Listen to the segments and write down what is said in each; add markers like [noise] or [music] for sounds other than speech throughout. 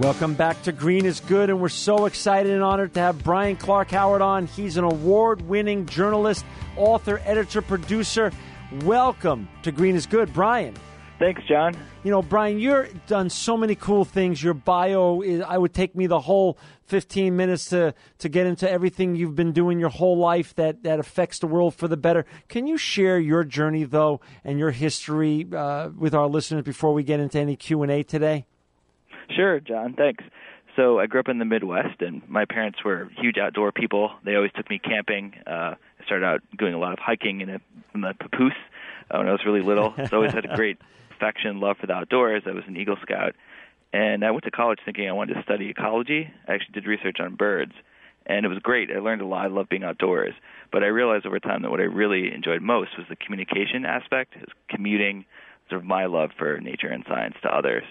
Welcome back to Green is Good, and we're so excited and honored to have Brian Clark Howard on. He's an award winning journalist, author, editor, producer. Welcome to Green is Good, Brian. Thanks, John. You know, Brian, you've done so many cool things. Your bio is, I would take me the whole 15 minutes to, to get into everything you've been doing your whole life that, that affects the world for the better. Can you share your journey, though, and your history uh, with our listeners before we get into any Q&A today? Sure, John. Thanks. So I grew up in the Midwest, and my parents were huge outdoor people. They always took me camping. Uh, I started out doing a lot of hiking in, a, in the papoose uh, when I was really little. so I always had a great [laughs] affection, love for the outdoors. I was an Eagle Scout, and I went to college thinking I wanted to study ecology. I actually did research on birds, and it was great. I learned a lot. I love being outdoors, but I realized over time that what I really enjoyed most was the communication aspect, is commuting sort of my love for nature and science to others.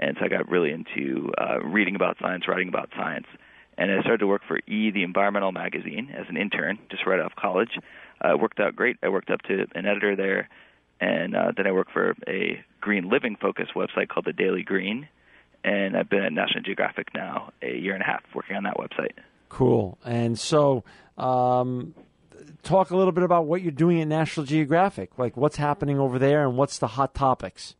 And so I got really into uh, reading about science, writing about science. And I started to work for E, the environmental magazine, as an intern, just right off college. Uh, it worked out great. I worked up to an editor there. And uh, then I worked for a green living focused website called the Daily Green. And I've been at National Geographic now a year and a half working on that website. Cool. And so, um, talk a little bit about what you're doing at National Geographic. Like, what's happening over there and what's the hot topics?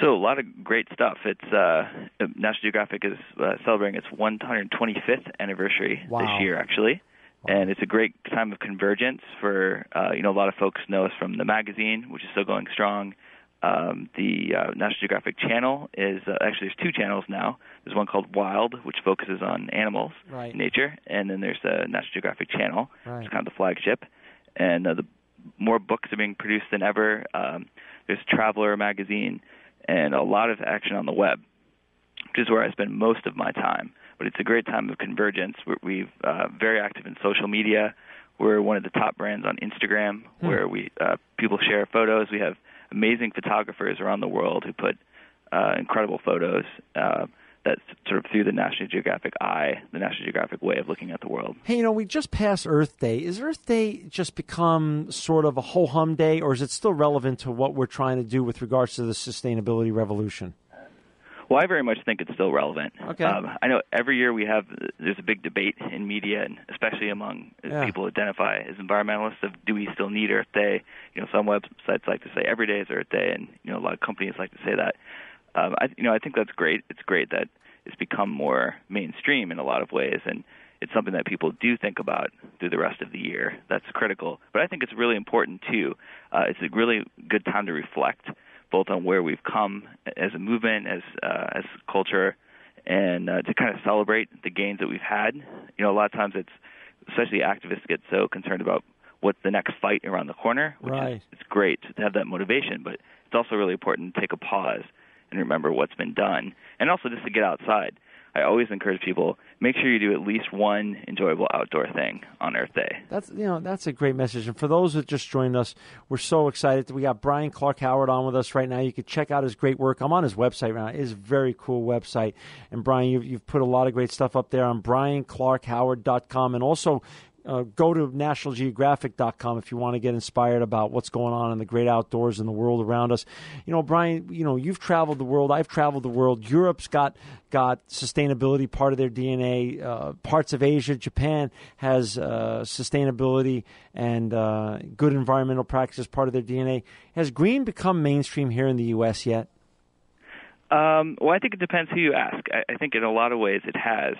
So a lot of great stuff. It's uh, National Geographic is uh, celebrating its 125th anniversary wow. this year, actually, wow. and it's a great time of convergence for uh, you know a lot of folks know us from the magazine, which is still going strong. Um, the uh, National Geographic channel is uh, actually there's two channels now. There's one called Wild, which focuses on animals, right. nature, and then there's the National Geographic channel, right. which is kind of the flagship. And uh, the more books are being produced than ever. Um, there's Traveler magazine and a lot of action on the web, which is where I spend most of my time. But it's a great time of convergence. We're we've, uh, very active in social media. We're one of the top brands on Instagram, Hmm. where we uh, people share photos. We have amazing photographers around the world who put uh, incredible photos. Uh, that's sort of through the National Geographic eye, the National Geographic way of looking at the world. Hey, you know, we just passed Earth Day. Is Earth Day just become sort of a ho hum day, or is it still relevant to what we're trying to do with regards to the sustainability revolution? Well, I very much think it's still relevant. Okay. Um, I know every year we have there's a big debate in media, and especially among Yeah. people who identify as environmentalists, of do we still need Earth Day? You know, some websites like to say every day is Earth Day, and you know a lot of companies like to say that. Um, I, you know, I think that's great. It's great that it's become more mainstream in a lot of ways, and it's something that people do think about through the rest of the year. That's critical. But I think it's really important too. Uh, it's a really good time to reflect both on where we've come as a movement, as uh, as culture, and uh, to kind of celebrate the gains that we've had. You know, a lot of times it's especially activists get so concerned about what's the next fight around the corner, which Right. is it's great to have that motivation, but it's also really important to take a pause and remember what's been done, and also just to get outside. I always encourage people make sure you do at least one enjoyable outdoor thing on Earth Day. That's you know that's a great message. And for those that just joined us, we're so excited that we got Brian Clark Howard on with us right now. You can check out his great work. I'm on his website right now. It's a very cool website. And Brian, you've, you've put a lot of great stuff up there on brianclarkhoward.com and also. Uh, go to nationalgeographic.com if you want to get inspired about what's going on in the great outdoors and the world around us. You know, Brian, you know, you've traveled the world. I've traveled the world. Europe's got got sustainability part of their DNA. Uh, parts of Asia, Japan has uh, sustainability and uh, good environmental practices part of their DNA. Has green become mainstream here in the U.S. yet? Um, well, I think it depends who you ask. I, I think in a lot of ways it has.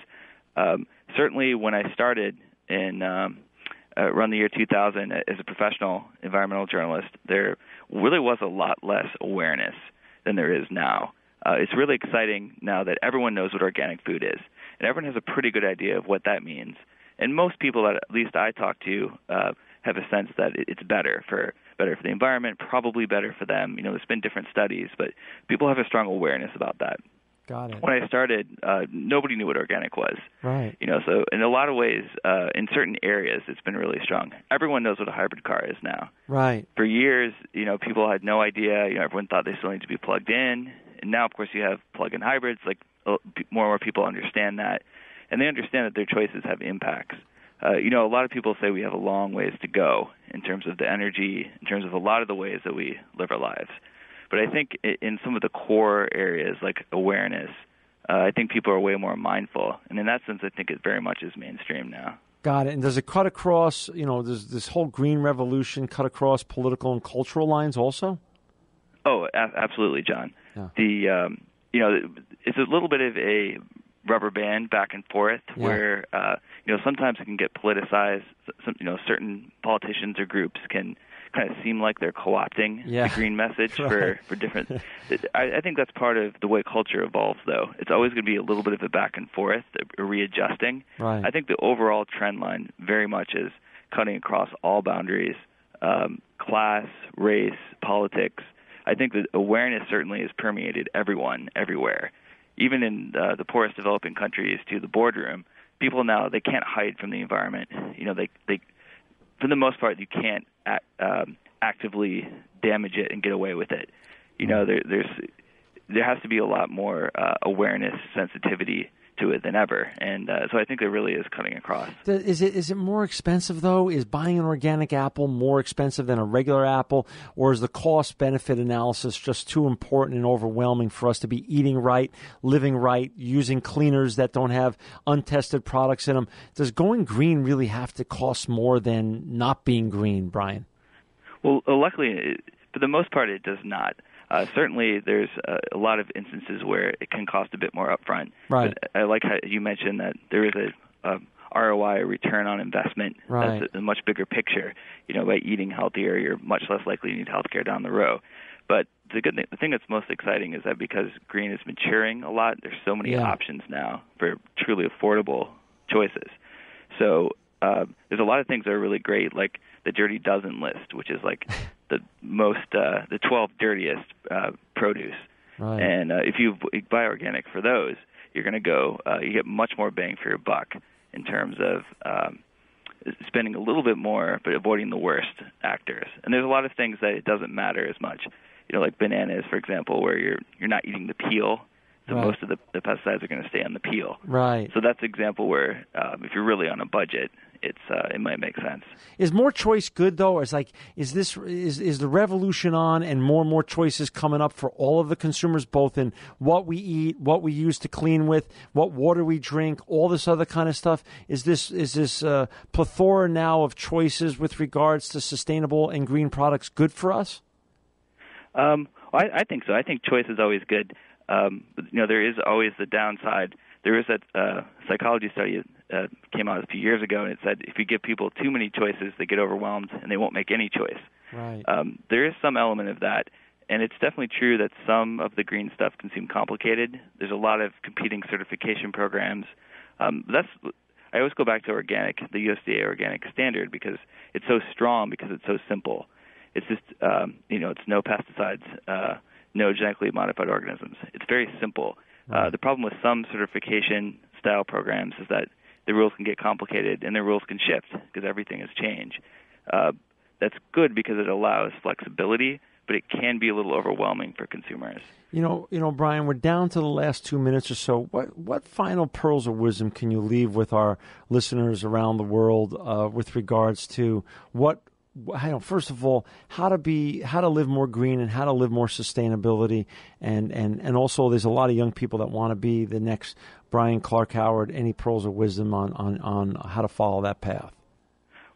Um, certainly, when I started in um, uh, around the year 2000 as a professional environmental journalist, there really was a lot less awareness than there is now. Uh, it's really exciting now that everyone knows what organic food is, and everyone has a pretty good idea of what that means. And most people that at least I talk to uh, have a sense that it's better for better for the environment, probably better for them. You know, there's been different studies, but people have a strong awareness about that. Got it. When I started, uh, nobody knew what organic was. Right. You know, so in a lot of ways, uh, in certain areas, it's been really strong. Everyone knows what a hybrid car is now. Right. For years, you know, people had no idea. You know, everyone thought they still need to be plugged in, and now, of course, you have plug-in hybrids. Like uh, more and more people understand that, and they understand that their choices have impacts. Uh, you know, a lot of people say we have a long ways to go in terms of the energy, in terms of a lot of the ways that we live our lives. But I think in some of the core areas like awareness, uh, I think people are way more mindful, and in that sense, I think it very much is mainstream now. Got it. And does it cut across? You know, does this whole green revolution cut across political and cultural lines also? Oh, a- absolutely, John. Yeah. The um, you know, it's a little bit of a rubber band back and forth Yeah. where uh, you know sometimes it can get politicized. Some, you know, certain politicians or groups can kind of seem like they're co-opting Yeah. the green message Right. for for different. I, I think that's part of the way culture evolves, though. It's always going to be a little bit of a back and forth, a readjusting. Right. I think the overall trend line very much is cutting across all boundaries, um, class, race, politics. I think that awareness certainly has permeated everyone everywhere, even in uh, the poorest developing countries to the boardroom. People now they can't hide from the environment. You know, they they for the most part you can't act, um, actively damage it and get away with it. You know, there, there's there has to be a lot more uh, awareness, sensitivity to it than ever, and uh, so I think it really is cutting across. Is it is it more expensive though? Is buying an organic apple more expensive than a regular apple, or is the cost benefit analysis just too important and overwhelming for us to be eating right, living right, using cleaners that don't have untested products in them? Does going green really have to cost more than not being green, Brian? Well, uh, luckily, for the most part, it does not. Uh, certainly, there's uh, a lot of instances where it can cost a bit more upfront. Right. But I like how you mentioned that there is a, a ROI, a return on investment. Right. That's a, a much bigger picture. You know, by eating healthier, you're much less likely to need healthcare down the road. But the good thing, the thing that's most exciting is that because green is maturing a lot, there's so many Yeah. options now for truly affordable choices. So uh, there's a lot of things that are really great, like the Dirty Dozen list, which is like [laughs] the most, uh, the 12 dirtiest uh, produce. Right. And uh, if you buy organic for those, you're going to go, uh, you get much more bang for your buck in terms of um, spending a little bit more, but avoiding the worst actors. And there's a lot of things that it doesn't matter as much. You know, like bananas, for example, where you're you're not eating the peel, so Right. most of the, the pesticides are going to stay on the peel. Right. So that's an example where um, if you're really on a budget, it's uh, it might make sense. Is more choice good though? Or is like is this is is the revolution on and more and more choices coming up for all of the consumers, both in what we eat, what we use to clean with, what water we drink, all this other kind of stuff? Is this is this uh, plethora now of choices with regards to sustainable and green products good for us? Um, I, I think so. I think choice is always good. Um, you know, there is always the downside. There is that uh, psychology study that uh, came out a few years ago, and it said if you give people too many choices, they get overwhelmed and they won't make any choice. Right. Um, there is some element of that, and it's definitely true that some of the green stuff can seem complicated. There's a lot of competing certification programs. Um, that's I always go back to organic, the USDA organic standard, because it's so strong because it's so simple. It's just um, you know it's no pesticides, uh, no genetically modified organisms. It's very simple. Uh, the problem with some certification style programs is that the rules can get complicated and the rules can shift because everything has changed. Uh, that's good because it allows flexibility, but it can be a little overwhelming for consumers. You know, you know, Brian, we're down to the last two minutes or so. What what final pearls of wisdom can you leave with our listeners around the world uh, with regards to what? I don't, first of all, how to be, how to live more green, and how to live more sustainability, and and and also, there's a lot of young people that want to be the next Brian Clark Howard. Any pearls of wisdom on on on how to follow that path?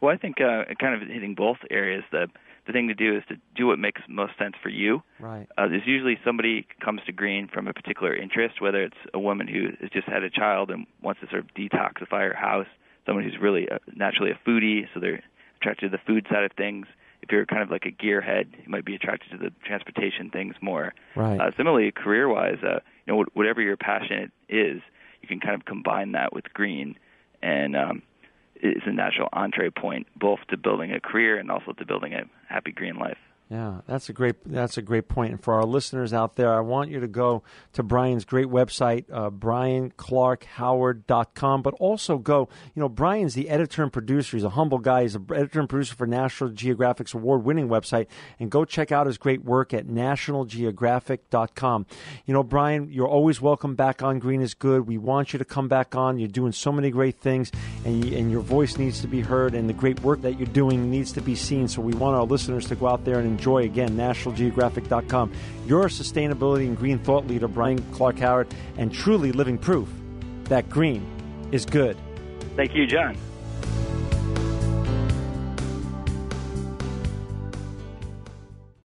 Well, I think uh, kind of hitting both areas. The the thing to do is to do what makes most sense for you. Right. Uh, there's usually somebody comes to green from a particular interest, whether it's a woman who has just had a child and wants to sort of detoxify her house, someone who's really uh naturally a foodie, so they're attracted to the food side of things. If you're kind of like a gearhead, you might be attracted to the transportation things more. Right. Uh, similarly, career-wise, uh, you know, whatever your passion is, you can kind of combine that with green, and um, it's a natural entree point both to building a career and also to building a happy green life. Yeah, that's a great that's a great point. And for our listeners out there, I want you to go to Brian's great website, uh, brianclarkhoward.com, but also go, you know, Brian's the editor and producer. He's a humble guy. He's the editor and producer for National Geographic's award-winning website, and go check out his great work at nationalgeographic.com. You know, Brian, you're always welcome back on Green is Good. We want you to come back on. You're doing so many great things, and, you, and your voice needs to be heard, and the great work that you're doing needs to be seen. So we want our listeners to go out there and enjoy. Again, nationalgeographic.com. Your sustainability and green thought leader, Brian Clark Howard, and truly living proof that green is good. Thank you, John.